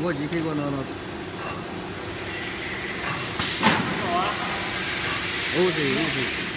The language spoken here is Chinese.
活鸡可以给我拿拿走。啊！五十，五十。